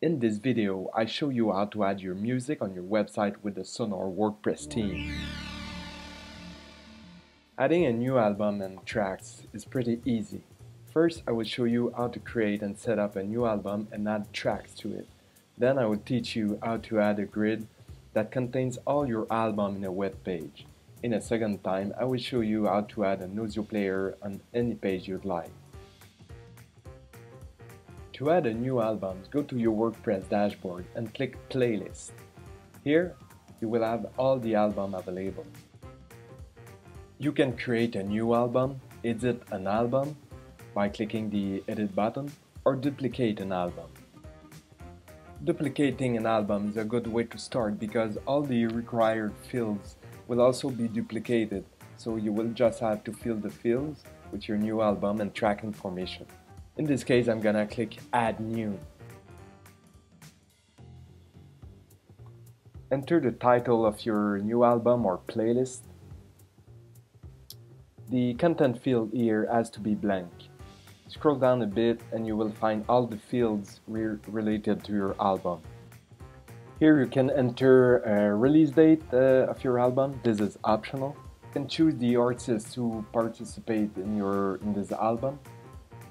In this video, I show you how to add your music on your website with the Sonaar WordPress theme. Adding a new album and tracks is pretty easy. First, I will show you how to create and set up a new album and add tracks to it. Then I will teach you how to add a grid that contains all your album in a web page. In a second time, I will show you how to add an audio player on any page you'd like. To add a new album, go to your WordPress dashboard and click Playlist. Here, you will have all the album available. You can create a new album, edit an album by clicking the Edit button, or duplicate an album. Duplicating an album is a good way to start because all the required fields will also be duplicated, so you will just have to fill the fields with your new album and track information. In this case, I'm gonna click Add New. Enter the title of your new album or playlist. The content field here has to be blank. Scroll down a bit and you will find all the fields re related to your album. Here you can enter a release date uh, of your album. This is optional. You can choose the artists who participate in your in this album.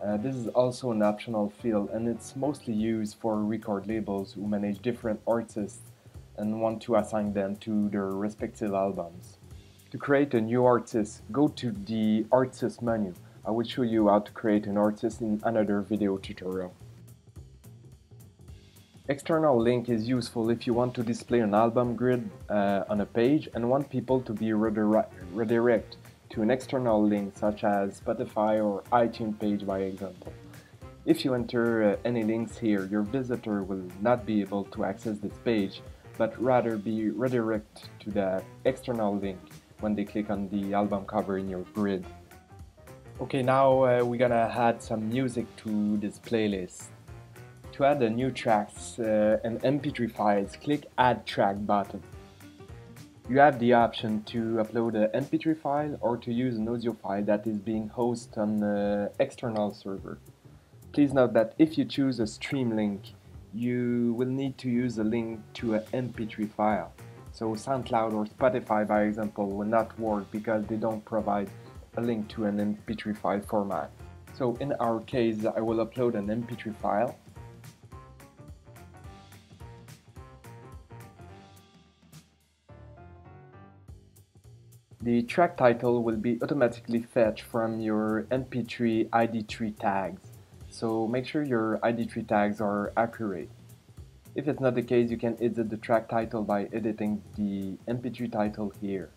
Uh, this is also an optional field and it's mostly used for record labels who manage different artists and want to assign them to their respective albums. To create a new artist, go to the Artist menu. I will show you how to create an artist in another video tutorial. External link is useful if you want to display an album grid uh, on a page and want people to be redirect to an external link such as Spotify or iTunes page by example. If you enter uh, any links here, your visitor will not be able to access this page, but rather be redirected to the external link when they click on the album cover in your grid. Okay, now uh, we're gonna add some music to this playlist. To add the new tracks uh, and mp3 files, click Add Track button. You have the option to upload an MP3 file or to use an audio file that is being hosted on an external server. Please note that if you choose a stream link, you will need to use a link to an MP3 file. So SoundCloud or Spotify, by example, will not work because they don't provide a link to an MP3 file format. So in our case, I will upload an MP3 file The track title will be automatically fetched from your mp3 ID3 tags, so make sure your ID3 tags are accurate. If it's not the case, you can edit the track title by editing the mp3 title here.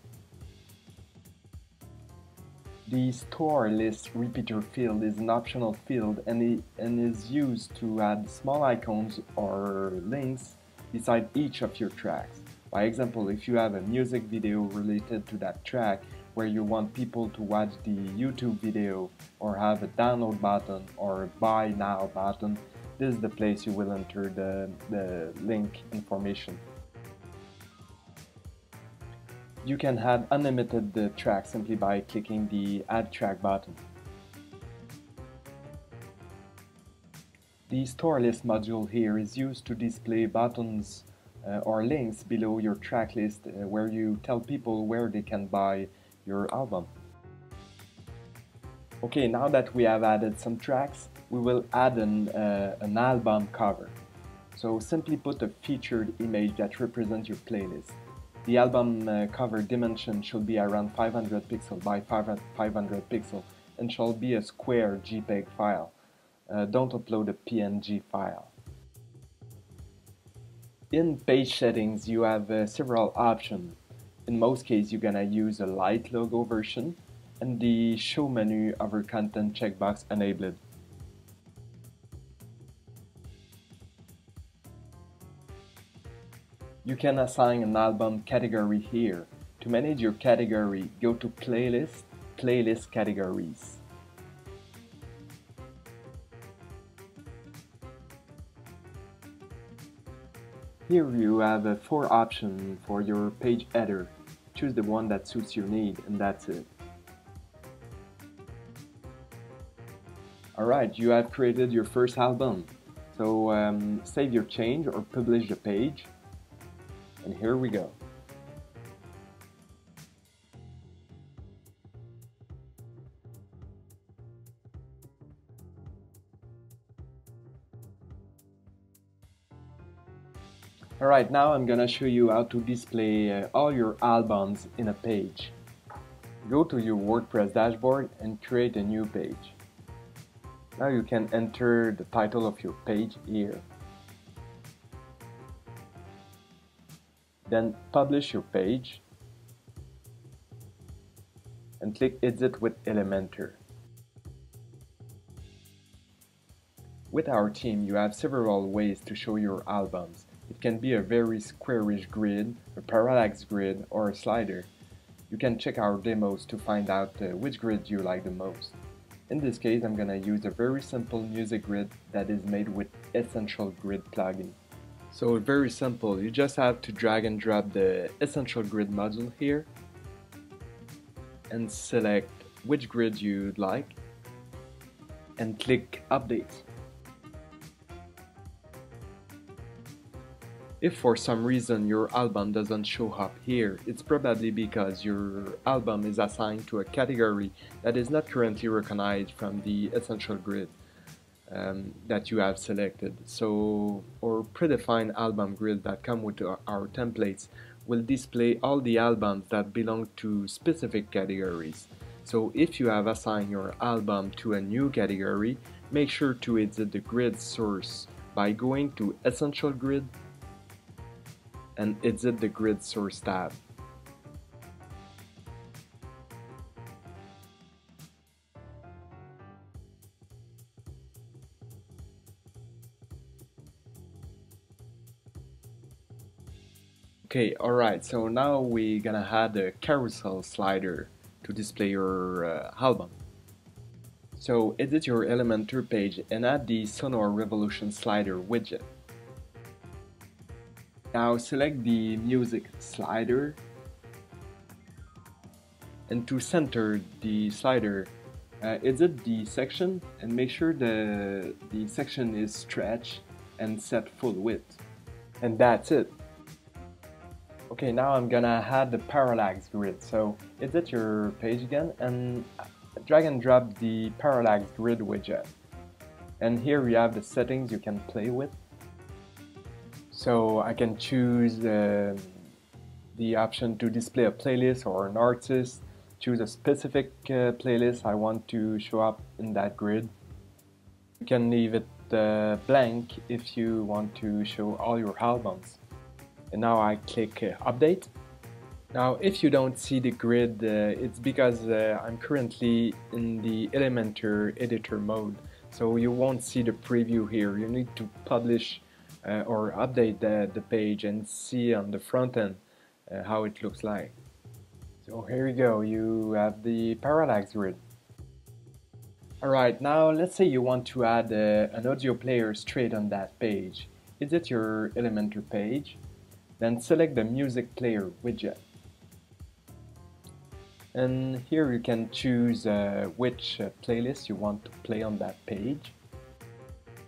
The store list repeater field is an optional field and, it, and is used to add small icons or links beside each of your tracks. By example, if you have a music video related to that track where you want people to watch the YouTube video or have a download button or a buy now button, this is the place you will enter the, the link information. You can add unlimited tracks simply by clicking the Add Track button. The store list module here is used to display buttons or links below your track list uh, where you tell people where they can buy your album. Okay, now that we have added some tracks, we will add an, uh, an album cover. So simply put a featured image that represents your playlist. The album uh, cover dimension should be around 500 pixel by 500 pixel and shall be a square JPEG file. Uh, don't upload a PNG file. In page settings, you have uh, several options. In most cases, you're gonna use a light logo version and the show menu over content checkbox enabled. You can assign an album category here. To manage your category, go to Playlist, Playlist Categories. Here you have uh, four options for your page header. Choose the one that suits your need and that's it. Alright, you have created your first album. So um, save your change or publish the page. And here we go. Alright, now I'm gonna show you how to display uh, all your albums in a page. Go to your WordPress dashboard and create a new page. Now you can enter the title of your page here. Then publish your page and click Edit with Elementor. With our team, you have several ways to show your albums. It can be a very squarish grid, a parallax grid, or a slider. You can check our demos to find out uh, which grid you like the most. In this case, I'm gonna use a very simple music grid that is made with Essential Grid plugin. So very simple, you just have to drag and drop the Essential Grid module here and select which grid you'd like and click Update. If for some reason your album doesn't show up here, it's probably because your album is assigned to a category that is not currently recognized from the essential grid um, that you have selected. So our predefined album grid that come with our templates will display all the albums that belong to specific categories. So if you have assigned your album to a new category, make sure to edit the grid source by going to Essential Grid and exit the grid source tab. Okay, alright, so now we're gonna add a carousel slider to display your uh, album. So edit your Elementor page and add the Sonaar Revolution slider widget. Now select the music slider and to center the slider uh, edit the section and make sure the, the section is stretched and set full width. And that's it. Okay, now I'm gonna add the parallax grid. So edit your page again and drag and drop the parallax grid widget. And here we have the settings you can play with. So I can choose uh, the option to display a playlist or an artist, choose a specific uh, playlist I want to show up in that grid. You can leave it uh, blank if you want to show all your albums. And now I click uh, update. Now if you don't see the grid, uh, it's because uh, I'm currently in the Elementor editor mode. So you won't see the preview here. You need to publish uh, or update the, the page and see on the front end uh, how it looks like. So here we go, you have the parallax grid. Alright, now let's say you want to add uh, an audio player straight on that page. Edit your Elementor page, then select the music player widget. And here you can choose uh, which uh, playlist you want to play on that page.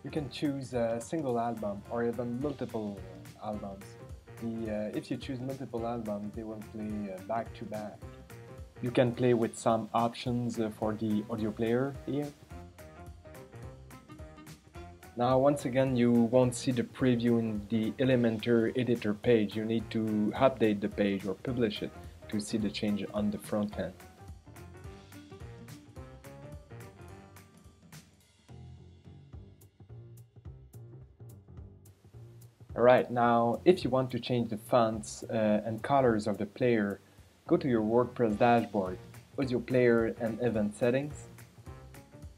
You can choose a single album or even multiple albums. The, uh, if you choose multiple albums, they will play uh, back to back. You can play with some options uh, for the audio player here. Now once again you won't see the preview in the Elementor editor page, you need to update the page or publish it to see the change on the front end. Alright, now if you want to change the fonts uh, and colors of the player, go to your WordPress dashboard, audio player and event settings,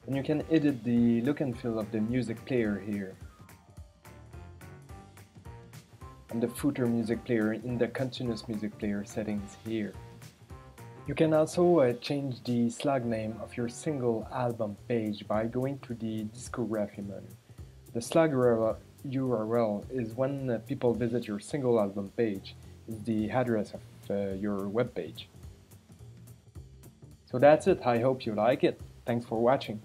and you can edit the look and feel of the music player here. And the footer music player in the continuous music player settings here. You can also uh, change the slug name of your single album page by going to the discography menu. The slug URL is when people visit your single album page, is the address of uh, your web page. So that's it, I hope you like it. Thanks for watching.